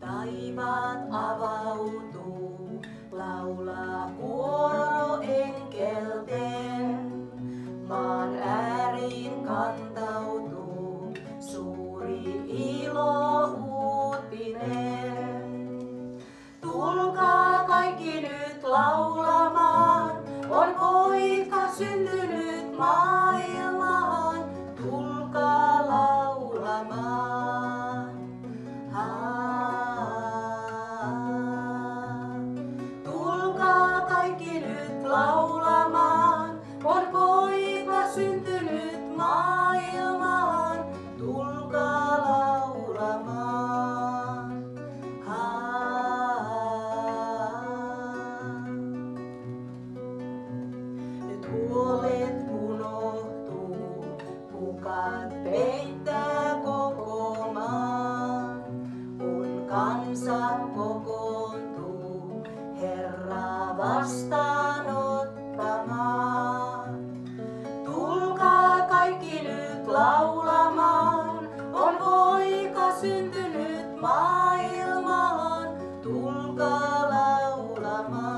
Taivaat avautuu, laulaa kuoro enkelten. Maan ääriin kantautuu suuri ilo uutinen. Tulkaa kaikki nyt laulamaan, maailmaan. Tulkaa laulamaan. Nyt huolet unohtuu, kukat peittää koko maan. Kun kansa kokoontuu, Herra vastaanottamaan. Laulamaan, on poika syntynyt maailmaan. Tulkaa laulamaan.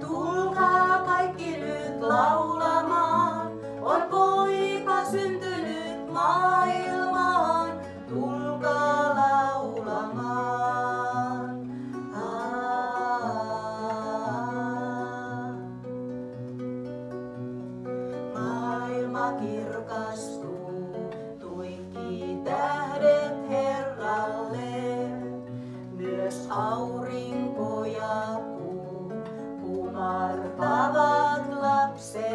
Tulkaa kaikki nyt laulamaan, on poika syntynyt maailmaan. kirkastuu, myös aurinko ja kuu kumartavat lapset.